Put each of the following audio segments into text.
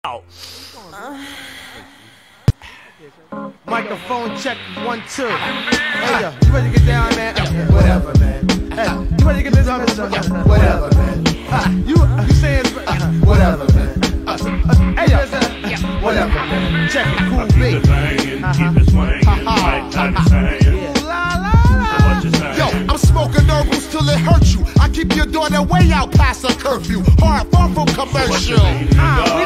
Microphone check one two. Hey yo, you ready to get down, man? Whatever, man. Hey, you ready to get this on? Whatever, man. You you saying whatever, man. Hey yo, whatever, man. Check it, cool Keep it beat. banging, keep it swinging, like Tiger saying. La la la. What you? Yo, I'm smoking herbals till it hurts you. I keep your daughter way out past her curfew. Hard, far from commercial. Ah,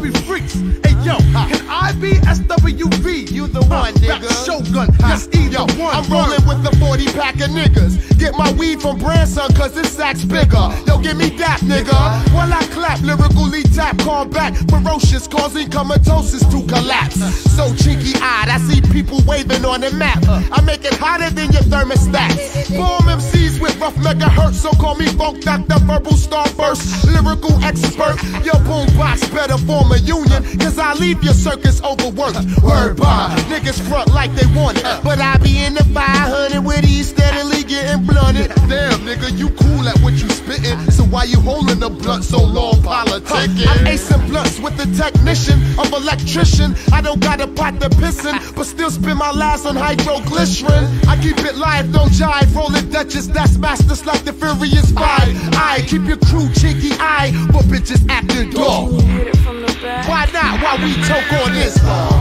be freaks. Hey yo, can I be SWV? You the one, uh, nigga. Shogun, yes, either one. I'm rolling with the 40 pack of niggas. Get my weed from Branson, cause this sack's bigger. Yo, give me that, nigga. While I clap, lyrically tap, combat, ferocious, causing comatosis to collapse. So cheeky eyed, I see people waving on the map. I make it hotter than your thermostat. Bomb MCs with rough megahertz, so call me Funk Doctor, verbal starburst, lyrical expert. Your boombox better form a union, cause I leave your circus overworked. Word by niggas front like they want it, but I be in the 500 with these steadily getting blunted. Damn, nigga, you cool at what you spittin', so why you holding the blunt so long, politicking? I'm acing blunts with the technician of electrician. I don't got a pot to pissin', but still spend my last on hydroglycerin. I keep it live, don't jive, rolling Dutches, that's masters like the Furious Five. I keep your crew cheeky eye, but bitches acting dog. Hit it from the back. Why not? Why we choke on this?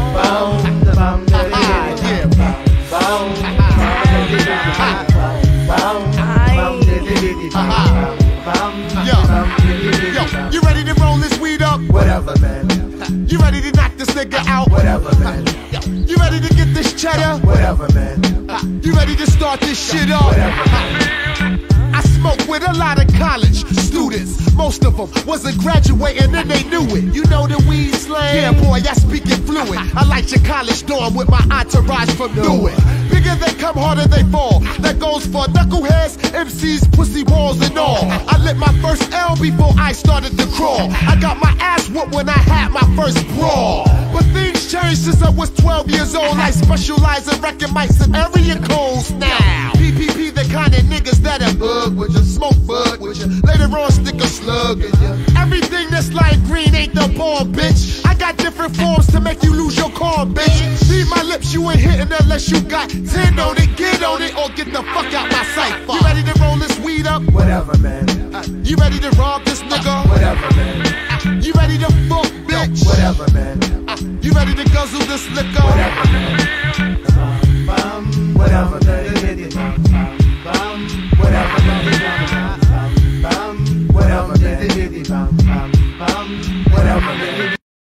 Yo, you ready to roll this weed up? Whatever, man. You ready to knock this nigga out? Whatever, man. You ready to get this cheddar? Whatever, man. You ready to start this shit up? I smoke with a lot of college students. Most of them wasn't graduating and they knew it. You know the weed slang? Yeah, boy, I speak it fluent. I light your college dorm with my entourage from Newark. Bigger they come, harder they fall. That goes for knuckleheads, MCs, pussy walls, and all. I lit my first L before I started to crawl. I got my ass whooped when I had my first brawl. But things changed since I was 12 years old. I specialize in wrecking mics and area codes now. PPP, the kind of niggas that are bug with you, smoke bud with you. Later on, stick a slug in you. Everything that's light green ain't the ball, bitch. I got different forms to make you lose your calm, bitch. Read my lips, you ain't hitting unless you got 10 on it. Get on it or get the fuck out my sight. You ready to roll this weed up? Whatever, man. You ready to rob this nigga? Whatever, man. You ready to fuck, bitch? Whatever, man. You ready to guzzle this liquor? Whatever, man.